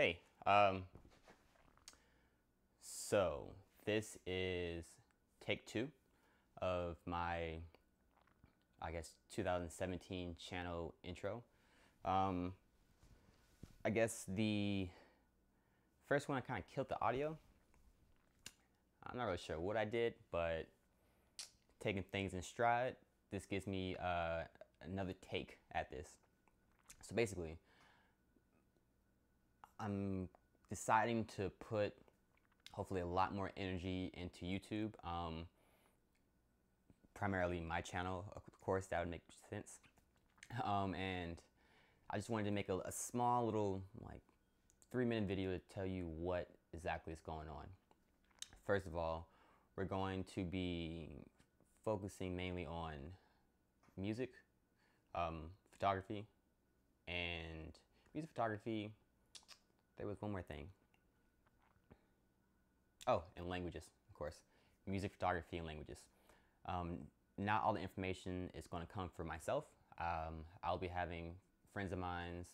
Hey, um, so this is take two of my, I guess, 2017 channel intro. Um, I guess the first one I kind of killed the audio. I'm not really sure what I did, but taking things in stride, this gives me uh, another take at this. So basically, I'm deciding to put hopefully a lot more energy into YouTube. Um, primarily my channel, of course, that would make sense. Um, and I just wanted to make a, a small little like three minute video to tell you what exactly is going on. First of all, we're going to be focusing mainly on music, um, photography, and music photography there was one more thing. Oh, and languages, of course. Music, photography, and languages. Um, not all the information is going to come from myself. Um, I'll be having friends of mine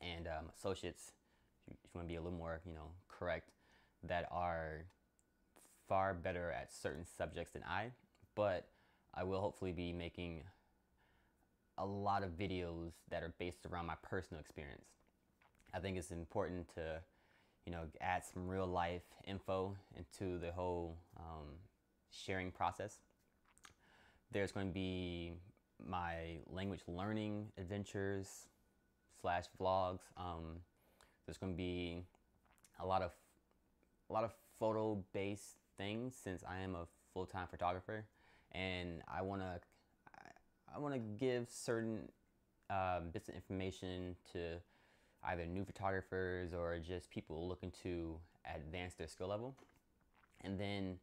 and um, associates, if you, want to be a little more, you know, correct, that are far better at certain subjects than I. But I will hopefully be making a lot of videos that are based around my personal experience. I think it's important to, you know, add some real life info into the whole um, sharing process. There's going to be my language learning adventures slash vlogs. Um, there's going to be a lot of a lot of photo based things since I am a full time photographer, and I want to I want to give certain um, bits of information to either new photographers or just people looking to advance their skill level. And then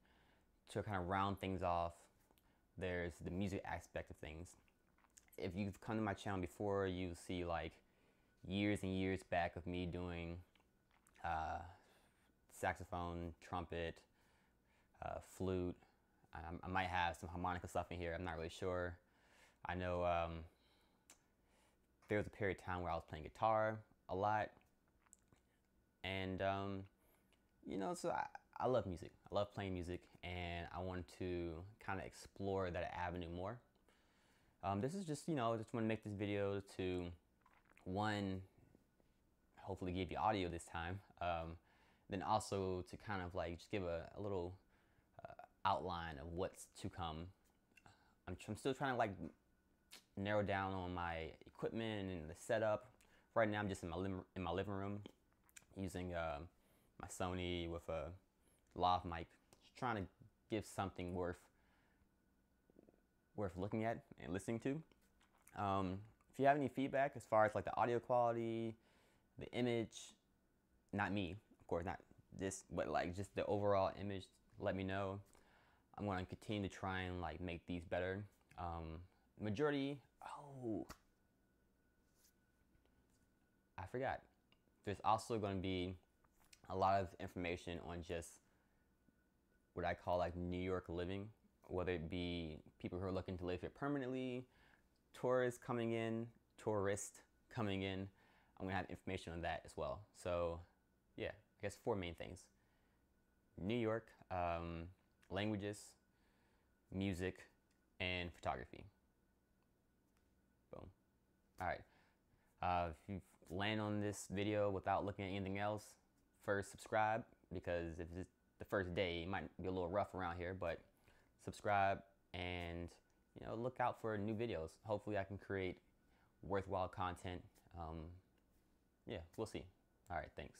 to kind of round things off, there's the music aspect of things. If you've come to my channel before, you see like years and years back of me doing uh, saxophone, trumpet, uh, flute. I, I, might have some harmonica stuff in here. I'm not really sure. I know um, there was a period of time where I was playing guitar a lot. And, um, you know, so I, I love music. I love playing music and I want to kind of explore that avenue more. Um, this is just, you know, I just want to make this video to, one, hopefully give you audio this time. Um, then also to kind of like just give a, a little uh, outline of what's to come. I'm, I'm still trying to like narrow down on my equipment and the setup right now I'm just in my, in my living room using uh, my Sony with a lav mic, just trying to give something worth worth looking at and listening to. Um, if you have any feedback as far as like the audio quality, the image, not me, of course, not this, but like just the overall image, let me know. I'm to continue to try and like make these better. Um, majority, oh, I forgot. There's also going to be a lot of information on just what I call like New York living, whether it be people who are looking to live here permanently, tourists coming in, tourists coming in. I'm gonna have information on that as well. So yeah, I guess four main things. New York, um, languages, music, and photography. Boom. All right. Uh, if you land on this video without looking at anything else, first subscribe because if it's the first day, it might be a little rough around here, but subscribe and you know look out for new videos. Hopefully I can create worthwhile content. Um, yeah, we'll see. All right, thanks.